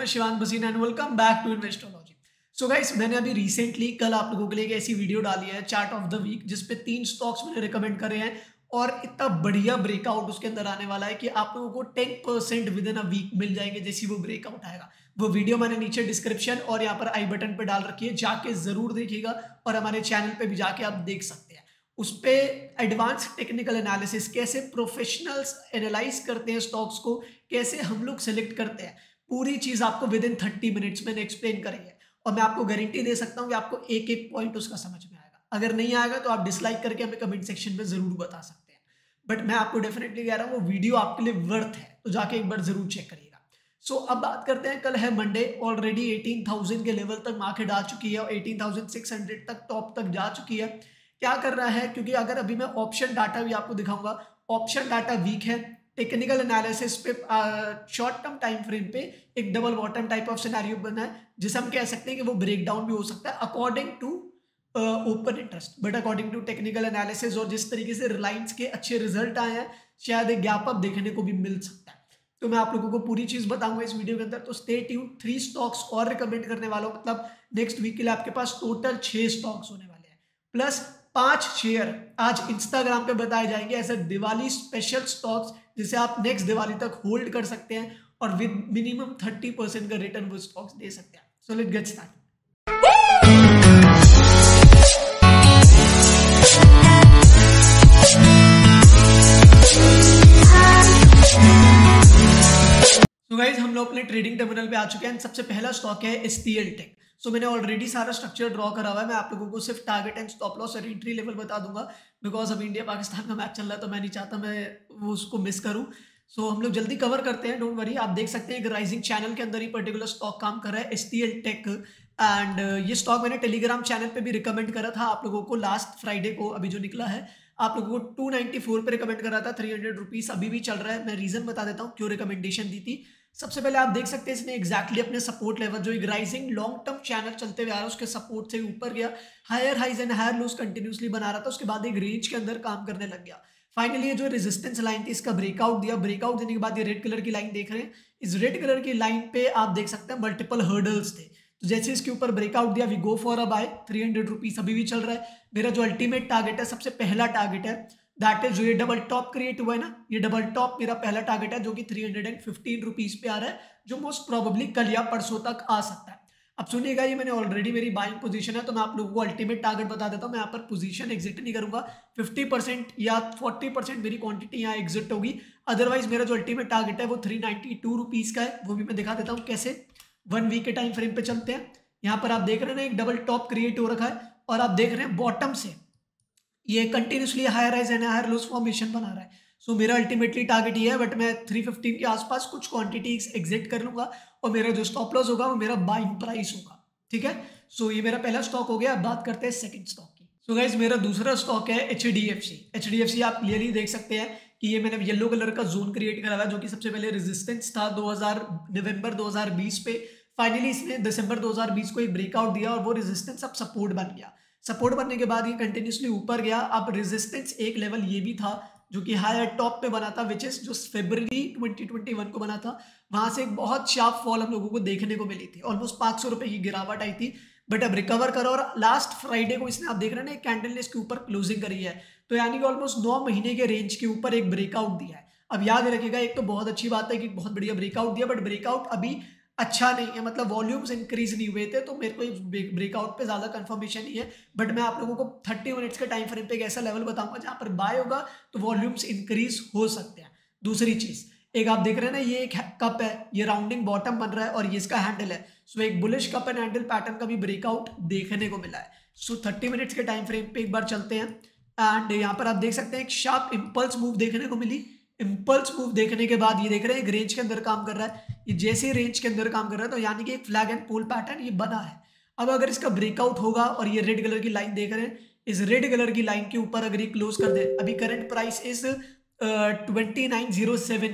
है Shivan Basin and welcome back to Investology so guys मैंने अभी रिसेंटली कल आप लोगों के लिए एक ऐसी वीडियो डाली है चार्ट ऑफ़ द वीक जिसपे तीन स्टॉक्स मैंने रिकमेंड करे हैं और इतना बढ़िया ब्रेकआउट उसके अंदर आने वाला है कि आप लोगों को ten percent within a week मिल जाएँगे जैसी वो ब्रेकआउट आएगा। वो वीडियो मैंने नीचे डिस्क्रिप्शन और यहाँ पर आई बटन पे डाल रखी है, जाके ज़रूर देखिएगा और हमारे चैनल पे भी जाके आप देख सकते हैं। उस पर एडवांस टेक्निकल एनालिसिस कैसे प्रोफेशनल्स एनालाइज करते हैं स्टॉक्स को, कैसे हम लोग सेलेक्ट करते हैं। पूरी चीज़ आपको विद इन थर्टी मिनट्स मैंने एक्सप्लेन करेंगे। और मैं आपको गारंटी दे सकता हूँ कि आपको एक एक पॉइंट उसका समझ में आएगा। अगर नहीं आएगा तो आप डिसलाइक करके हमें कमेंट सेक्शन में ज़रूर बता सकते हैं। बट मैं आपको डेफिनेटली कह रहा हूँ वो वीडियो आपके लिए वर्थ है तो जाके एक बार ज़रूर चेक करिएगा। सो so, अब बात करते हैं कल है मंडे ऑलरेडी 18,000 के लेवल तक मार्केट आ चुकी है और 18,600 तक टॉप तक जा चुकी है। क्या कर रहा है? क्योंकि अगर अभी मैं ऑप्शन डाटा भी आपको दिखाऊँगा ऑप्शन डाटा वीक है टेक्निकल एनालिसिस पे शॉर्ट टर्म टाइम फ्रेम पे एक double bottom type of scenario बना है, जिसे हम कह सकते हैं कि वो ब्रेक डाउन भी हो सकता है according to open interest but according to technical analysis और जिस तरीके से रिलायंस के अच्छे रिज़ल्ट आए हैं, शायद एक गैप अप देखने को भी मिल सकता है। तो मैं आप लोगों को पूरी चीज़ बताऊँगा इस वीडियो के अंदर। तो स्टे ट्यून थ्री स्टॉक्स और रिकमेंड करने वाला हूँ। मतलब नेक्स्ट वीक के लिए आपके पास टोटल छह स्टॉक्स होने वाले हैं। प्लस पाँच शेयर आज इंस्टाग्राम पे बताए जाएँगे, ऐसे दिवाली स्पेशल स्टॉक्स जिसे आप नेक्स्ट दिवाली तक होल्ड कर सकते हैं और विद मिनिमम थर्टी परसेंट का रिटर्न वो स्टॉक्स दे सकते हैं। So let get start guys हम लोग अपने ट्रेडिंग टर्मिनल पे आ चुके हैं। सबसे पहला स्टॉक है एस टेक सो मैंने ऑलरेडी सारा स्ट्रक्चर ड्रॉ करा हुआ है। मैं आप लोगों को सिर्फ़ टारगेट एंड स्टॉप लॉस और एंट्री लेवल बता दूँगा। बिकॉज़ अब इंडिया पाकिस्तान का मैच चल रहा है तो मैं नहीं चाहता मैं वो उसको मिस करूँ। सो so, हम लोग जल्दी कवर करते हैं डोंट वरी आप देख सकते हैं एक राइजिंग चैनल के अंदर ही पर्टिकुलर स्टॉक काम कर रहा है S T L tech and ये स्टॉक मैंने टेलीग्राम चैनल पे भी रिकमेंड करा था आप लोगों को लास्ट फ्राइडे को अभी जो निकला है। आप लोगों को टू नाइन्टी फोर पे रिकमेंड करा था थ्री हंड्रेड रुपीज़ अभी भी चल रहा है। मैं रीज़न बता देता हूँ क्यों रिकमेंडेशन दी थी। सबसे पहले आप देख सकते हैं इसने एक्जैक्टली अपने सपोर्ट लेवल जो एक राइजिंग लॉन्ग टर्म चैनल चलते हुए आ रहा है, उसके सपोर्ट से ऊपर गया higher highs and higher lows continuously बना रहा था, उसके बाद एक रेंज के अंदर काम करने लग गया। फाइनली ये जो रेजिस्टेंस लाइन थी, इसका ब्रेकआउट दिया। ब्रेकआउट देने के बाद ये रेड कलर की लाइन देख रहे हैं। इस रेड कलर की लाइन पे आप देख सकते हैं मल्टीपल हर्डल्स थे। तो जैसे इसके ऊपर ब्रेकआउट दिया we go for a buy three hundred rupees अभी भी चल रहा है। मेरा जो अल्टीमेट टारगेट है, सबसे पहला टारगेट है दैट इज़ ये डबल टॉप क्रिएट हुआ है ना, ये डबल टॉप मेरा पहला टारगेट है जो कि three hundred and fifteen rupees पे आ रहा है, जो मोस्ट प्रोबेबली कल या परसों तक आ सकता है। अब सुनिएगा, ये मैंने ऑलरेडी मेरी बाइंग पोजीशन है तो मैं आप लोगों को अल्टीमेट टारगेट बता देता हूँ, मैं यहाँ पर पोजीशन एग्जिट नहीं करूँगा। 50 परसेंट या 40 परसेंट मेरी क्वांटिटी यहाँ एग्जिट होगी। अदरवाइज़ मेरा जो अल्टीमेट टारगेट है वो थ्री नाइन्टी टू रुपीज़ का है, वो भी मैं दिखा देता हूँ कैसे। वन वीक के टाइम फ्रेम पे चलते हैं। यहाँ पर आप देख रहे हैं ना, एक डबल टॉप क्रिएट हो रखा है, और आप देख रहे हैं बॉटम से। ये continuously higher rise and higher lows formation बना रहा है। सो so, मेरा अल्टीमेटली टारगेट ये है बट मैं 315 के आसपास कुछ क्वांटिटी एग्जिट कर लूँगा और मेरा जो स्टॉप लॉस होगा वो मेरा बाइंग प्राइस होगा। ठीक है? सो so, ये मेरा पहला स्टॉक हो गया अब बात करते हैं सेकंड स्टॉक की। सो so, गाइज़ मेरा दूसरा स्टॉक है H D F C H D F C आप क्लियरली देख सकते हैं कि ये मैंने येलो कलर का जोन क्रिएट करा है जो कि सबसे पहले रेजिस्टेंस था 2000 नवंबर 2020 पे। फाइनली इसने दिसंबर 2020 को एक ब्रेकआउट दिया और वो रेजिस्टेंस अब सपोर्ट बन गया। सपोर्ट बनने के बाद ये कंटिन्यूसली ऊपर गया। अब रेजिस्टेंस एक लेवल ये भी था, जो कि हायर टॉप पे बना था विच इज़ जो फेबररी 2021 को बना था, वहाँ से एक बहुत शार्प फॉल हम लोगों को देखने को मिली थी। ऑलमोस्ट पाँच सौ रुपये की गिरावट आई थी बट अब रिकवर करो और लास्ट फ्राइडे को इसने, आप देख रहे हैं एक कैंडल ने इसके ऊपर क्लोजिंग करी है। तो यानी कि ऑलमोस्ट नौ महीने के रेंज के ऊपर एक ब्रेकआउट दिया है। अब याद रखिएगा, एक तो बहुत अच्छी बात है कि बहुत बढ़िया ब्रेकआउट दिया बट ब्रेकआउट अभी अच्छा नहीं है मतलब वॉल्यूम्स इंक्रीज नहीं हुए थे तो मेरे को ब्रेकआउट पे ज़्यादा कंफर्मेशन नहीं है बट मैं आप लोगों को थर्टी मिनट्स के टाइम फ्रेम पे एक ऐसा लेवल बताऊँगा जहाँ पर बाय होगा तो वॉल्यूम्स इंक्रीज हो सकते हैं। दूसरी चीज़, एक आप देख रहे हैं ना, ये एक कप है, ये राउंडिंग बॉटम बन रहा है और ये इसका हैंडल है। सो एक bullish cup and handle pattern का भी ब्रेकआउट देखने को मिला है। सो थर्टी मिनट्स के टाइम फ्रेम पे एक बार चलते हैं एंड यहाँ पर आप देख सकते हैं एक शार्प इम्पल्स मूव देखने को मिली। इम्पल्स मूव देखने के बाद ये देख रहे हैं, एक रेंज के अंदर काम कर रहा है। ये जैसे रेंज के अंदर काम कर रहा है तो यानी कि एक फ्लैग एंड पोल पैटर्न ये बना है। अब अगर इसका ब्रेकआउट होगा और ये रेड कलर की लाइन देख रहे हैं, इस रेड कलर की लाइन के ऊपर अगर ये क्लोज कर दे, अभी करंट प्राइस इस ट्वेंटी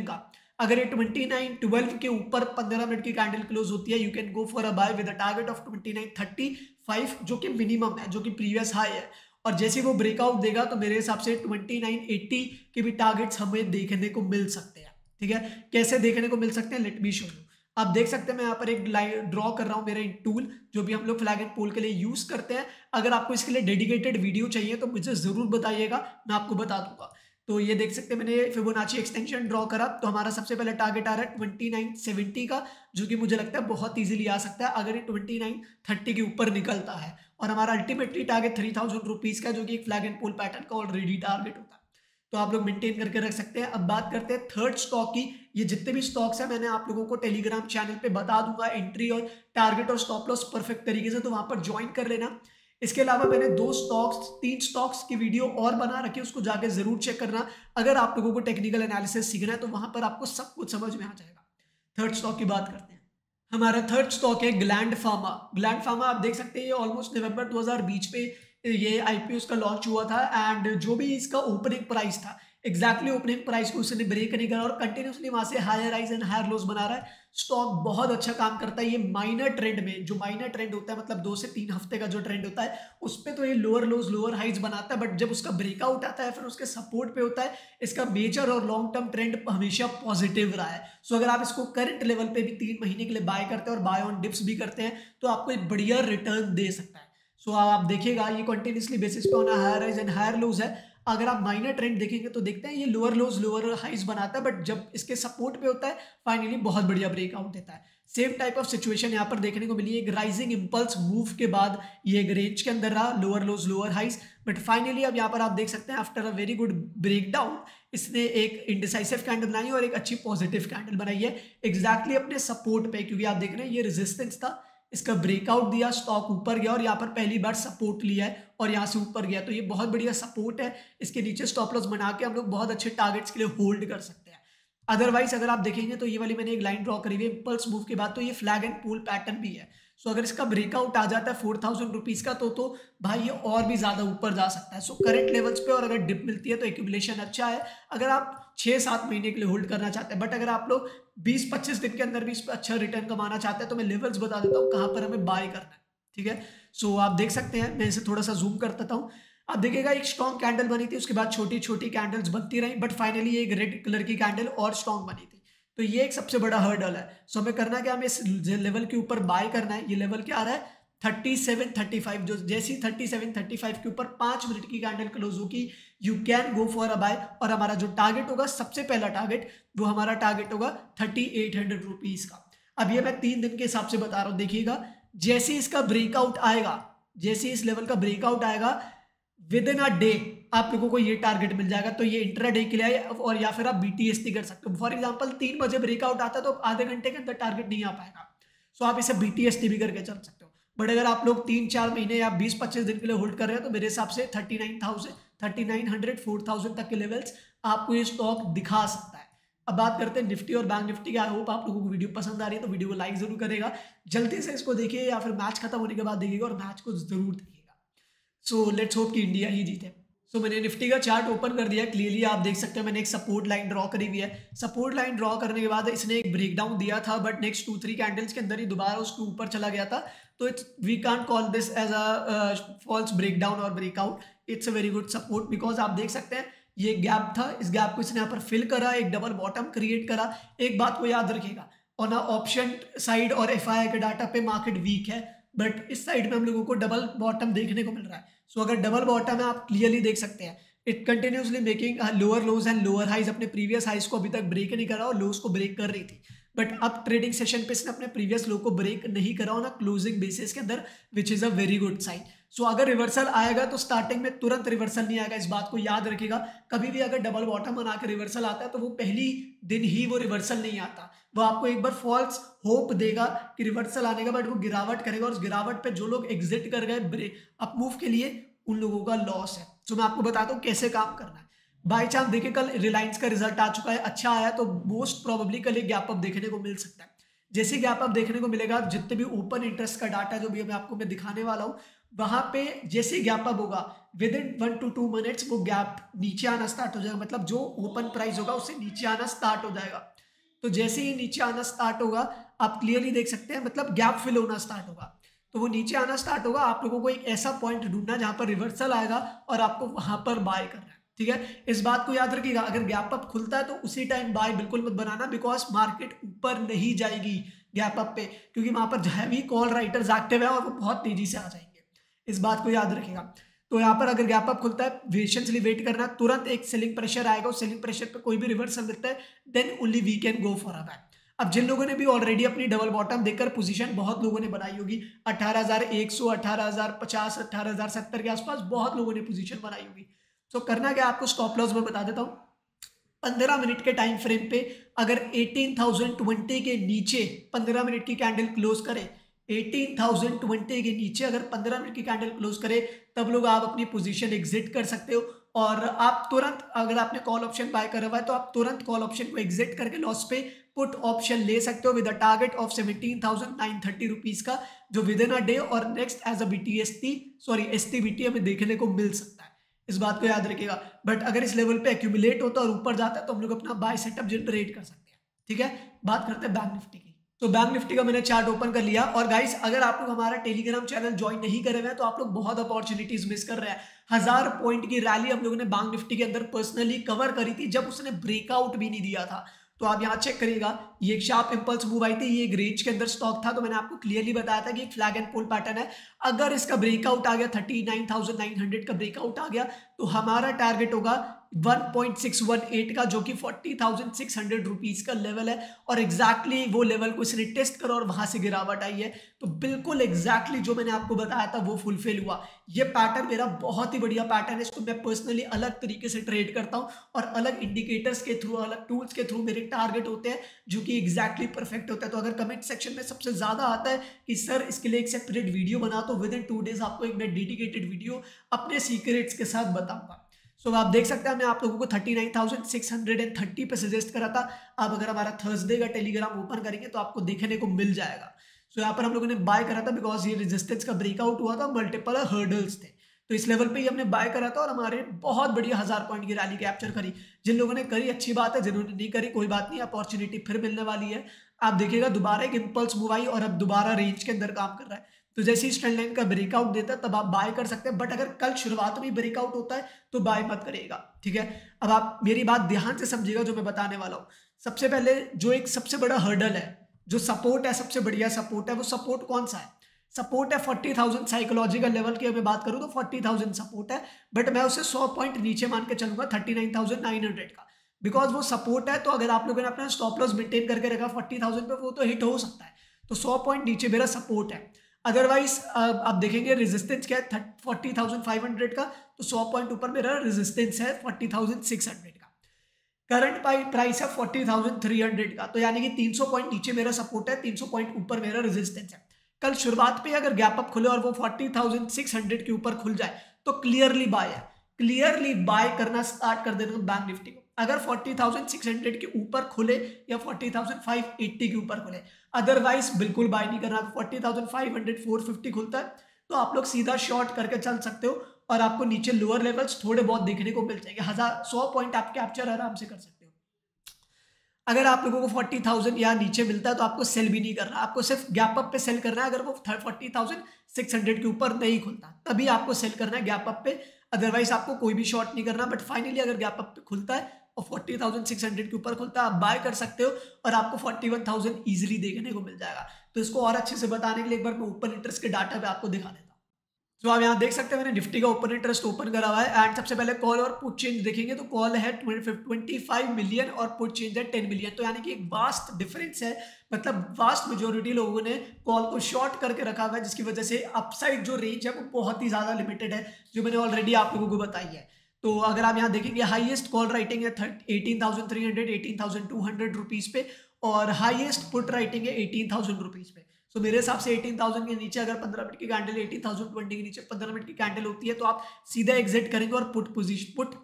का। अगर ये ट्वेंटी नाइन ट्वेल्व के ऊपर पंद्रह मिनट की कैंडल क्लोज होती है you can go for a buy with a target of twenty nine thirty five जो कि मिनिमम है, जो कि प्रीवियस हाई है। और जैसे वो ब्रेकआउट देगा तो मेरे हिसाब से ट्वेंटी नाइन एट्टी के भी टारगेट्स हमें देखने को मिल सकते हैं। ठीक है? कैसे देखने को मिल सकते हैं? लेट बी शो यू आप देख सकते हैं, मैं यहाँ पर एक ड्रॉ कर रहा हूँ मेरा टूल जो भी हम लोग फ्लैग एंड पोल के लिए यूज़ करते हैं। अगर आपको इसके लिए डेडिकेटेड वीडियो चाहिए तो मुझे ज़रूर बताइएगा, मैं आपको बता दूँगा। तो ये देख सकते हैं, मैंने फिबोनाची एक्सटेंशन ड्रॉ करा। तो हमारा सबसे पहले टारगेट आ रहा है ट्वेंटी नाइन सेवेंटी का, जो कि मुझे लगता है बहुत ईजिली आ सकता है, अगर ये ट्वेंटी नाइन थर्टी के ऊपर निकलता है। और हमारा ultimately target three thousand rupees का जो कि एक फ्लैग एंड पोल पैटर्न का ऑलरेडी टारगेट होता। है तो आप लोग मेंटेन करके रख सकते हैं। अब बात करते हैं थर्ड स्टॉक की। ये जितने भी स्टॉक्स हैं, मैंने आप लोगों को टेलीग्राम चैनल पे बता दूँगा एंट्री और टारगेट और स्टॉप लॉस परफेक्ट तरीके से तो वहाँ पर ज्वाइन कर लेना। इसके अलावा मैंने दो स्टॉक्स तीन स्टॉक्स की वीडियो और बना रखी उसको जाके ज़रूर चेक करना। अगर आप लोगों को टेक्निकल एनालिसिस सीखना है तो वहाँ पर आपको सब कुछ समझ में आ जाएगा। थर्ड स्टॉक की बात करते हैं। हमारा थर्ड स्टॉक है ग्लैंड फार्मा ग्लैंड फार्मा आप देख सकते हैं, ये ऑलमोस्ट नवंबर 2020 पे ये आईपीओ का लॉन्च हुआ था एंड जो भी इसका ओपनिंग प्राइस था एक्जैक्टली ओपनिंग प्राइस को उसने ब्रेक नहीं करा और कंटिन्यूसली वहाँ से higher rise and higher lows बना रहा है। स्टॉक बहुत अच्छा काम करता है, ये माइनर ट्रेंड में, जो माइनर ट्रेंड होता है मतलब दो से तीन हफ़्ते का जो ट्रेंड होता है, उस पर तो ये लोअर लोज लोअर हाइज बनाता है बट जब उसका ब्रेकआउट आता है, फिर उसके सपोर्ट पे होता है, इसका मेजर और लॉन्ग टर्म ट्रेंड हमेशा पॉजिटिव रहा है। सो अगर आप इसको करंट लेवल पे भी तीन महीने के लिए बाय करते हैं और बाय ऑन डिप्स भी करते हैं तो आपको एक बढ़िया रिटर्न दे सकता है। सो आप देखिएगा, ये कंटिन्यूसली बेसिस पे होना higher rise and higher lows है। अगर आप माइनर ट्रेंड देखेंगे तो देखते हैं ये लोअर लोज लोअर हाइज बनाता है बट जब इसके सपोर्ट पे होता है फाइनली बहुत बढ़िया ब्रेकआउट देता है। सेम टाइप ऑफ़ सिचुएशन यहाँ पर देखने को मिली, एक राइजिंग इंपल्स मूव के बाद ये एक रेंज के अंदर रहा lower lows lower highs but finally अब यहाँ पर आप देख सकते हैं after a very good break down इसने एक इंडिसाइसिव कैंडल बनाई और एक अच्छी पॉजिटिव कैंडल बनाई है। एग्जैक्टली exactly अपने सपोर्ट पे, क्योंकि आप देख रहे हैं ये रेजिस्टेंस था। इसका ब्रेकआउट दिया स्टॉक ऊपर गया और यहाँ पर पहली बार सपोर्ट लिया है और यहाँ से ऊपर गया। तो ये बहुत बढ़िया सपोर्ट है। इसके नीचे स्टॉप लॉस बना के हम लोग बहुत अच्छे टारगेट्स के लिए होल्ड कर सकते हैं। अदरवाइज़ अगर आप देखेंगे तो ये वाली मैंने एक लाइन ड्रॉ करी हुई इम्पल्स मूव के बाद तो ये फ्लैग एंड पूल पैटर्न भी है। सो अगर इसका ब्रेकआउट आ जाता है फोर थाउज़ेंड रुपीज़ का तो तो भाई ये और भी ज़्यादा ऊपर जा सकता है। सो करंट लेवल्स पे और अगर डिप मिलती है तो एक्यूमुलेशन अच्छा है। अगर आप छः सात महीने के लिए होल्ड करना चाहते हैं बट अगर आप लोग बीस पच्चीस दिन के अंदर भी इस पर अच्छा रिटर्न कमाना चाहते हैं तो मैं लेवल्स बता देता हूँ कहाँ पर हमें बाय करना है, ठीक है? सो आप देख सकते हैं, मैं इसे थोड़ा सा जूम कर देता हूँ। आप देखिएगा, एक स्ट्रॉन्ग कैंडल बनी थी, उसके बाद छोटी छोटी कैंडल्स बनती रही बट फाइनली एक रेड कलर की कैंडल और स्ट्रॉन्ग बनी थी। तो ये एक सबसे बड़ा हर्डल है। सो हमें करना क्या? हमें इस लेवल के ऊपर बाय करना है। ये लेवल क्या आ रहा है? थर्टी सेवन थर्टी फाइव जो जैसी थर्टी सेवन थर्टी फाइव के ऊपर पाँच मिनट की कैंडल क्लोज होगी you can go for a buy और हमारा जो टारगेट होगा, सबसे पहला टारगेट वो हमारा टारगेट होगा थर्टी एट हंड्रेड रुपीज़ का। अब ये मैं तीन दिन के हिसाब से बता रहा हूँ, देखिएगा। जैसे इसका ब्रेकआउट आएगा, जैसे इस लेवल का ब्रेकआउट आएगा विद इन अ डे आप लोगों को ये टारगेट मिल जाएगा। तो ये इंट्रा डे के लिए और या फिर आप बीटीएसटी कर सकते। हो फॉर एग्ज़ाम्पल तीन बजे ब्रेकआउट आता है तो आधे घंटे के अंदर टारगेट नहीं आ पाएगा। सो आप इसे बीटीएसटी भी करके चल सकते। बट अगर आप लोग तीन चार महीने या बीस पच्चीस दिन के लिए होल्ड कर रहे हैं तो मेरे हिसाब से thirty nine thousand, thirty nine hundred, four thousand तक के लेवल्स आपको ये स्टॉक दिखा सकता है। अब बात करते हैं निफ्टी और बैंक निफ्टी की। आई होप आप लोगों को वीडियो पसंद आ रही है तो वीडियो को लाइक ज़रूर करेगा। जल्दी से इसको देखिए या फिर मैच खत्म होने के बाद देखिएगा और मैच को ज़रूर देखिएगा। सो लेट्स होप कि इंडिया ही जीते। सो मैंने निफ्टी का चार्ट ओपन कर दिया क्लियरली आप देख सकते हैं मैंने एक सपोर्ट लाइन ड्रॉ करी हुई है। सपोर्ट लाइन ड्रॉ करने के बाद इसने एक ब्रेकडाउन दिया था but next two three candles के अंदर ही दोबारा उसके ऊपर चला गया था। तो it's we can't call this as a false breakdown और breakout it's a very good support because आप देख सकते हैं, ये गैप था। इस गैप को इसने यहाँ पर फिल करा, एक डबल बॉटम क्रिएट करा। एक बात को याद रखिएगा ऑन अ ऑप्शन साइड और एफ़ के डाटा पे मार्केट वीक है बट इस साइड में हम लोगों को डबल बॉटम देखने को मिल रहा है। सो so, अगर डबल बॉटम है आप क्लियरली देख सकते हैं। It continuously making lower lows and lower highs अपने प्रीवियस हाइज को अभी तक ब्रेक नहीं करा और लोज को ब्रेक कर रही थी। बट अब ट्रेडिंग सेशन पे इसने अपने प्रीवियस लो को ब्रेक नहीं करा हो ना क्लोजिंग बेसिस के अंदर which is a very good sign so अगर रिवर्सल आएगा तो स्टार्टिंग में तुरंत रिवर्सल नहीं आएगा, इस बात को याद रखेगा कभी भी अगर डबल बॉटम बना के रिवर्सल आता है तो वो पहली दिन ही वो रिवर्सल नहीं आता। वो आपको एक बार फॉल्स होप देगा कि रिवर्सल आने का बट वो गिरावट करेगा, और उस गिरावट पे जो लोग एग्जिट कर गए अप मूव के लिए, उन लोगों का लॉस है। तो मैं आपको बताता हूँ कैसे काम करना है। बाई चांस देखिए, कल रिलायंस का रिज़ल्ट आ चुका है। अच्छा आया तो मोस्ट प्रोबेबली कल एक गैप अप देखने को मिल सकता है। जैसे गैप अप देखने को मिलेगा, जितने भी ओपन इंटरेस्ट का डाटा जो भी मैं आपको मैं दिखाने वाला हूँ, वहाँ पे जैसे गैप अप होगा within one two two minutes वो गैप नीचे आना स्टार्ट हो जाएगा। मतलब जो ओपन प्राइस होगा, उससे नीचे आना स्टार्ट हो जाएगा। तो जैसे ही नीचे आना स्टार्ट होगा, आप क्लियरली देख सकते हैं मतलब गैप फिल होना स्टार्ट होगा। तो वो नीचे आना स्टार्ट होगा, आप लोगों को एक ऐसा पॉइंट ढूंढना जहाँ पर रिवर्सल आएगा और आपको वहाँ पर बाय करना ठीक है? इस बात को याद रखिएगा, अगर गैप अप खुलता है तो उसी टाइम बाय बिल्कुल मत बनाना बिकॉज़ मार्केट ऊपर नहीं जाएगी गैप अप पे, क्योंकि वहाँ पर हैवी कॉल राइटर्स एक्टिव है और वो बहुत तेज़ी से आ जाएँगे। इस बात को याद रखेगा तो यहाँ पर अगर गैप अप खुलता है वेट करना, तुरंत एक सेलिंग प्रेशर आएगा, उस सेलिंग प्रेशर पर कोई भी रिवर्सल मिलता है then only we can go for a back अब जिन लोगों ने भी ऑलरेडी अपनी डबल बॉटम देखकर पोजीशन बहुत लोगों ने बनाई होगी, अठारह हज़ार एक सौ, अठारह हज़ार पचास, अठारह हज़ार सत्तर के आसपास बहुत लोगों ने पोजीशन बनाई होगी। सो so, करना क्या आपको स्टॉप लॉस में बता देता हूँ। पंद्रह मिनट के टाइम फ्रेम पे अगर एटीन थाउज़ेंड ट्वेंटी के नीचे पंद्रह मिनट की कैंडल क्लोज करे एटीन थाउज़ेंड ट्वेंटी के नीचे अगर पंद्रह मिनट की कैंडल क्लोज करे तब लोग आप अपनी पोजीशन एग्जिट कर सकते हो। और आप तुरंत अगर आपने कॉल ऑप्शन बाय करा हुआ है तो आप तुरंत कॉल ऑप्शन को एग्जिट करके लॉस पे पुट ऑप्शन ले सकते हो with a target of seventeen thousand nine thirty rupees का जो विद इन अ डे और next as a B T S T sorry S T B T हमें देखने को मिल सकता इस बात को याद रखिएगा। बट अगर इस लेवल पे एक्यूमुलेट होता है और ऊपर जाता है तो हम लोग अपना बाय सेटअप जनरेट कर सकते हैं। ठीक है? बात करते हैं बैंक निफ्टी की। तो बैंक निफ्टी का मैंने चार्ट ओपन कर लिया और गाइस अगर आप लोग हमारा टेलीग्राम चैनल ज्वाइन नहीं करे हुए हैं तो आप लोग बहुत अपॉर्चुनिटीज़ मिस कर रहे हैं। हज़ार पॉइंट की रैली हम लोगों ने बैंक निफ्टी के अंदर पर्सनली कवर करी थी, जब उसने ब्रेकआउट भी नहीं दिया था। तो आप यहाँ चेक करिएगा ये एक शार्प इंपल्स मूव आई थी ये एक रेंज के अंदर स्टॉक था तो मैंने आपको क्लियरली बताया था कि एक फ्लैग एंड पोल पैटर्न है। अगर इसका ब्रेकआउट आ गया thirty nine thousand nine hundred का ब्रेकआउट आ गया तो हमारा टारगेट होगा 1.618 का जो कि 40,600 रुपीस का लेवल है। और एग्जैक्टली exactly वो लेवल को इसने टेस्ट करा और वहाँ से गिरावट आई है। तो बिल्कुल एग्जैक्टली exactly जो मैंने आपको बताया था वो फुलफिल हुआ। ये पैटर्न मेरा बहुत ही बढ़िया पैटर्न है इसको मैं पर्सनली अलग तरीके से ट्रेड करता हूँ और अलग इंडिकेटर्स के थ्रू अलग टूल्स के थ्रू मेरे टारगेट होते हैं जो कि एग्जैक्टली परफेक्ट होता है। तो अगर कमेंट सेक्शन में सबसे ज़्यादा आता है कि सर इसके लिए एक सेपरेट वीडियो बना तो विद इन टू डेज़ आपको एक मैं डेडिकेटेड वीडियो अपने सीक्रेट्स के साथ बताऊँगा। सो so, आप देख सकते हैं मैं आप लोगों को thirty nine thousand six hundred and thirty पे सजेस्ट करा था। आप अगर हमारा थर्सडे का टेलीग्राम ओपन करेंगे तो आपको देखने को मिल जाएगा। सो so, यहाँ पर हम लोगों ने बाय करा था बिकॉज़ ये रेजिस्टेंस का ब्रेकआउट हुआ था मल्टीपल हर्डल्स थे। तो इस लेवल पे ही हमने बाय करा था और हमारे बहुत बढ़िया हज़ार पॉइंट की रैली कैप्चर करी। जिन लोगों ने करी, अच्छी बात है जिन्होंने नहीं करी, कोई बात नहीं अपॉर्चुनिटी फिर मिलने वाली है। आप देखिएगा, दोबारा एक इम्पल्स मूव आई और अब दोबारा रेंज के अंदर काम कर रहा है। तो जैसे ही ट्रेंड लाइन का ब्रेकआउट देता है, तब आप बाय कर सकते हैं। बट अगर कल शुरुआत में ब्रेकआउट होता है तो बाय मत करिएगा, ठीक है? अब आप मेरी बात ध्यान से समझिएगा जो मैं बताने वाला हूँ। सबसे पहले जो एक सबसे बड़ा हर्डल है, जो सपोर्ट है, सबसे बढ़िया सपोर्ट है, वो सपोर्ट कौन सा है? सपोर्ट है फोर्टी थाउज़ेंड साइकोलॉजिकल लेवल की अगर बात करूँ तो फोर्टी थाउज़ेंड सपोर्ट है बट मैं उसे सौ पॉइंट नीचे मान के चलूँगा thirty nine thousand nine hundred का। बिकॉज़ वो सपोर्ट है तो अगर आप लोगों ने अपना स्टॉप लॉस मेंटेन करके रखा फोर्टी थाउज़ेंड पे, वो तो हिट हो सकता है। तो सौ पॉइंट नीचे मेरा सपोर्ट है। अदरवाइज़ आप देखेंगे रेजिस्टेंस क्या है फोर्टी थाउज़ेंड फाइव हंड्रेड का तो सौ पॉइंट ऊपर मेरा रेजिस्टेंस है फोर्टी थाउज़ेंड सिक्स हंड्रेड का। करंट प्राइस है फोर्टी थाउज़ेंड थ्री हंड्रेड का तो यानी कि तीन सौ पॉइंट नीचे मेरा सपोर्ट है, तीन सौ पॉइंट ऊपर मेरा रेजिस्टेंस है। कल शुरुआत पे अगर गैप अप खुले और वो फोर्टी थाउज़ेंड सिक्स हंड्रेड के ऊपर खुल जाए तो क्लियरली बाय है। क्लियरली बाय करना स्टार्ट कर देना बैंक निफ्टी को। अगर 40,600 के ऊपर खुले या 40,580 के ऊपर खुले अदरवाइज़ बिल्कुल बाय नहीं करना। 40,500 450 खुलता है तो आप लोग सीधा शॉर्ट करके चल सकते हो और आपको नीचे लोअर लेवल्स थोड़े बहुत देखने को मिल जाएँगे। हज़ार सौ पॉइंट आप कैप्चर आराम से कर सकते अगर आप लोगों को फोर्टी थाउज़ेंड या नीचे मिलता है तो आपको सेल भी नहीं करना। आपको सिर्फ़ गैप अप पे सेल करना है, अगर वो फोर्टी थाउज़ेंड सिक्स हंड्रेड के ऊपर नहीं खुलता, तभी आपको सेल करना है गैप अप पे। अदरवाइज़ आपको कोई भी शॉर्ट नहीं करना बट फाइनली अगर गैप अप पे खुलता है और फोर्टी थाउज़ेंड सिक्स हंड्रेड के ऊपर खुलता है, आप बाय कर सकते हो और आपको फोर्टी वन थाउज़ेंड ईजिली देखने को मिल जाएगा। तो इसको और अच्छे से बताने के लिए एक बार मैं ओपन इंटरेस्ट के डाटा पे आपको दिखा देता तो आप यहाँ देख सकते हैं मैंने निफ्टी का ओपन इंटरेस्ट ओपन करा हुआ है। एंड सबसे पहले कॉल और पुट चेंज देखेंगे तो कॉल है ट्वेंटी फाइव मिलियन और पुट चेंज है टेन मिलियन तो यानी कि एक वास्ट डिफरेंस है। मतलब वास्ट मेजोरिटी लोगों ने कॉल को शॉर्ट करके रखा हुआ है, जिसकी वजह से अपसाइड जो रेंज है वो बहुत ही ज़्यादा लिमिटेड है, जो मैंने ऑलरेडी आप लोगों को बताई है। तो अगर आप यहाँ देखेंगे हाईएस्ट कॉल राइटिंग है eighteen thousand three hundred eighteen thousand two hundred rupees पे, और हाईएस्ट पुट राइटिंग है एटीन थाउज़ेंड रुपीज़ पे। तो मेरे हिसाब से एटीन थाउज़ेंड के नीचे, अगर पंद्रह मिनट की कैंडल एटीन थाउज़ेंड ट्वेंटी के नीचे पंद्रह मिनट की कैंडल होती है तो आप सीधा एग्जिट करेंगे और put position put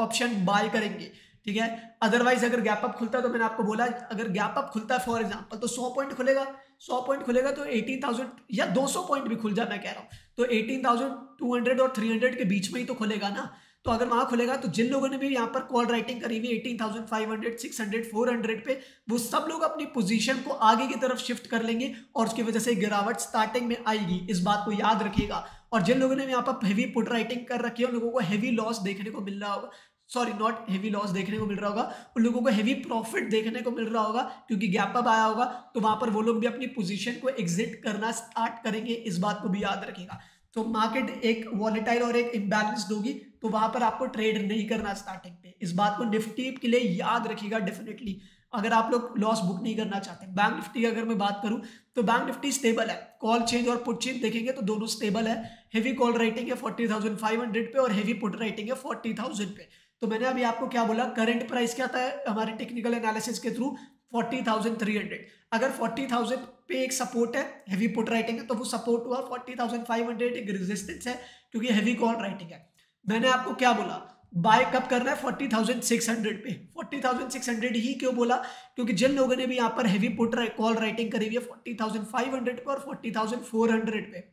option buy करेंगे, ठीक है? अदरवाइज़ अगर गैप अप खुलता है तो मैंने आपको बोला, अगर गैप अप खुलता है फॉर एग्ज़ाम्पल तो सौ पॉइंट खुलेगा। सौ पॉइंट खुलेगा तो एटीन थाउज़ेंड या दो सौ पॉइंट भी खुल जाए, मैं कह रहा हूँ। तो एटीन थाउज़ेंड टू हंड्रेड और थ्री हंड्रेड के बीच में ही तो खुलेगा ना। तो अगर वहाँ खुलेगा तो जिन लोगों ने भी यहाँ पर कॉल राइटिंग करी हुई eighteen thousand five hundred six hundred four hundred पे, वो सब लोग अपनी पोजीशन को आगे की तरफ़ शिफ्ट कर लेंगे और उसकी वजह से गिरावट स्टार्टिंग में आएगी। इस बात को याद रखिएगा। और जिन लोगों ने यहाँ पर हैवी पुट राइटिंग कर रखी है, उन लोगों को हैवी लॉस देखने को मिल रहा होगा। सॉरी नॉट हेवी लॉस देखने को मिल रहा होगा। उन लोगों को हेवी प्रॉफिट देखने को मिल रहा होगा, क्योंकि गैप अप आया होगा तो वहाँ पर वो लोग भी अपनी पोजीशन को एग्जिट करना स्टार्ट करेंगे। इस बात को भी याद रखेगा तो मार्केट एक वॉलेटाइल और एक इम्बैलेंस्ड होगी। तो वहाँ पर आपको ट्रेड नहीं करना स्टार्टिंग पे। इस बात को निफ्टी के लिए याद रखिएगा डेफिनेटली अगर आप लोग लॉस बुक नहीं करना चाहते बैंक निफ्टी की अगर मैं बात करूँ तो बैंक निफ्टी स्टेबल है। कॉल चेंज और पुट चेंज देखेंगे तो दोनों स्टेबल है। हेवी कॉल राइटिंग है फोर्टी थाउज़ेंड फाइव हंड्रेड पे और हेवी पुट राइटिंग है फोर्टी थाउज़ेंड पे। तो मैंने अभी आपको क्या बोला करंट प्राइस क्या था हमारे टेक्निकल एनालिसिस के through forty thousand three hundred अगर फोर्टी थाउज़ेंड पे एक सपोर्ट है हेवी पुट राइटिंग है तो वो सपोर्ट हुआ फोर्टी थाउज़ेंड फाइव हंड्रेड एक रेजिस्टेंस है, क्योंकि हेवी कॉल राइटिंग है। मैंने आपको क्या बोला? बाय कब करना है? फोर्टी थाउज़ेंड सिक्स हंड्रेड पे। फोर्टी थाउज़ेंड सिक्स हंड्रेड ही क्यों बोला? क्योंकि जिन लोगों ने भी यहाँ पर हैवी पुट कॉल राइटिंग करी हुई है फोर्टी थाउज़ेंड फाइव हंड्रेड पे और फोर्टी थाउज़ेंड फोर हंड्रेड पे।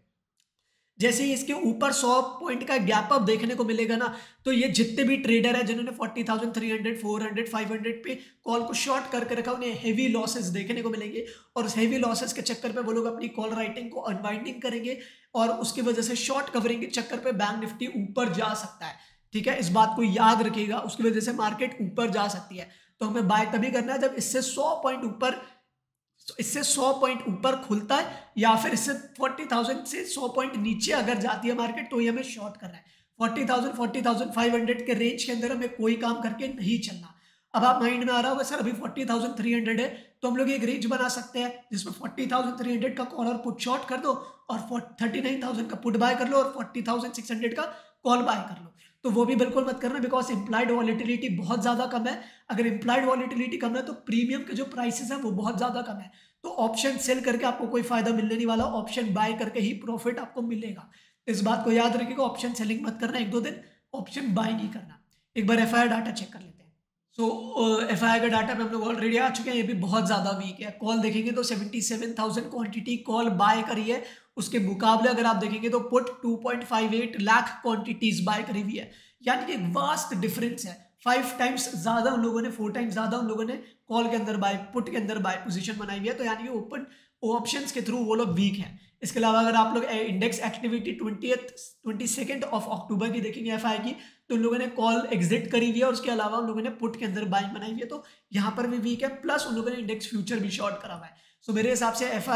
जैसे ही इसके ऊपर सौ पॉइंट का गैप अप देखने को मिलेगा ना तो ये जितने भी ट्रेडर है जिन्होंने forty thousand three hundred four hundred five hundred पे कॉल को शॉर्ट करके रखा, उन्हें हेवी लॉसेस देखने को मिलेंगे। और उस हेवी लॉसेस के चक्कर पे वो लोग अपनी कॉल राइटिंग को अनबाइंडिंग करेंगे और उसकी वजह से शॉर्ट कवरिंग के चक्कर पे बैंक निफ्टी ऊपर जा सकता है। ठीक है? इस बात को याद रखिएगा, उसकी वजह से मार्केट ऊपर जा सकती है। तो हमें बाय तभी करना है जब इससे सौ पॉइंट ऊपर इससे 100 पॉइंट ऊपर खुलता है, या फिर इससे फोर्टी थाउज़ेंड से 100 पॉइंट नीचे अगर जाती है मार्केट तो ये हमें शॉर्ट करना है। Forty thousand forty thousand five hundred के रेंज के अंदर हमें कोई काम करके नहीं चलना। अब आप माइंड में आ रहा होगा, सर, अभी फोर्टी थाउज़ेंड थ्री हंड्रेड है तो हम लोग एक रेंज बना सकते हैं, जिसमें फोर्टी थाउज़ेंड थ्री हंड्रेड का कॉल और पुट शॉर्ट कर दो और थर्टी नाइन थाउज़ेंड का पुट बाय कर लो और फोर्टी थाउज़ेंड सिक्स हंड्रेड का कॉल बाय कर लो। तो वो भी बिल्कुल मत करना बिकॉज़ इम्प्लाइड वॉलिटिलिटी बहुत ज़्यादा कम है। अगर इम्प्लाइड वॉलिटिलिटी कम है तो प्रीमियम के जो प्राइसेस हैं वो बहुत ज़्यादा कम है। तो ऑप्शन सेल करके आपको कोई फ़ायदा मिलने नहीं वाला ऑप्शन बाय करके ही प्रॉफिट आपको मिलेगा। इस बात को याद रखिएगा ऑप्शन सेलिंग मत करना एक दो दिन ऑप्शन बाय नहीं करना। एक बार एफआईआर डाटा चेक कर लेते सो एफ़ आई का डाटा पे हम लोग ऑलरेडी आ चुके हैं, ये भी बहुत ज़्यादा वीक है। कॉल देखेंगे तो seventy seven thousand quantity call buy करी है। उसके मुकाबले अगर आप देखेंगे तो पुट 2.58 लाख क्वांटिटीज बाय करी हुई है। यानी कि एक वास्ट डिफरेंस है। फाइव टाइम्स ज़्यादा उन लोगों ने फोर टाइम्स ज़्यादा उन लोगों ने कॉल के अंदर बाय पुट के अंदर बाय पोजीशन बनाई हुई है। तो यानी कि ओपन ऑप्शन के थ्रू वो लोग वीक हैं। इसके अलावा अगर आप लोग index activity twenty twenty second of October की देखेंगे एफ़ की तो उन लोगों ने कॉल एग्जिट करी हुई है और उसके अलावा उन लोगों ने पुट के अंदर बाइंग बनाई हुई है। तो यहाँ पर भी वीक है प्लस उन लोगों ने इंडेक्स फ्यूचर भी शॉर्ट करा हुआ है। सो मेरे हिसाब से एफ़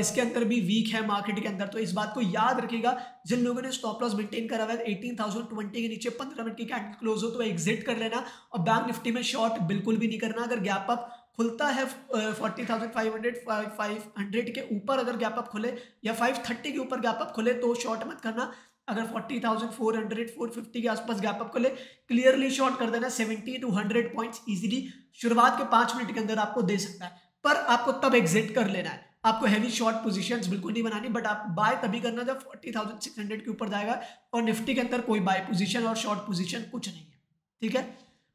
इसके अंदर भी वीक है मार्केट के अंदर। तो इस बात को याद रखिएगा, जिन लोगों ने स्टॉप लॉस मेंटेन करा हुआ है एटीन थाउज़ेंड ट्वेंटी के नीचे पंद्रह मिनट की कैंडल क्लोज हो तो एग्जिट कर लेना और बैंक निफ्टी में शॉर्ट बिल्कुल भी नहीं करना। अगर गैप अप खुलता है forty thousand five hundred five hundred के ऊपर अगर गैप अप खुले या फाइव थर्टी के ऊपर गैप अप खुले तो शॉर्ट मत करना। अगर forty thousand four hundred four fifty के आसपास गैप अप ले क्लियरली शॉर्ट कर देना seventy two hundred points easily शुरुआत के पाँच मिनट के अंदर आपको दे सकता है। पर आपको तब एग्जिट कर लेना है। आपको हैवी शॉर्ट पोजीशंस बिल्कुल नहीं बनानी बट आप बाय तभी करना जब फोर्टी थाउज़ेंड सिक्स हंड्रेड के ऊपर जाएगा और निफ्टी के अंदर कोई बाय पोजीशन और शॉर्ट पोजीशन कुछ नहीं है। ठीक है?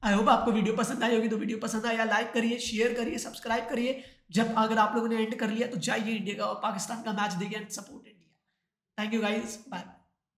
आई होप आपको वीडियो पसंद आई होगी तो वीडियो पसंद आया लाइक करिए शेयर करिए सब्सक्राइब करिए। जब अगर आप लोगों ने एंड कर लिया तो जाइए इंडिया का और पाकिस्तान का मैच देखिए and support India thank you guys bye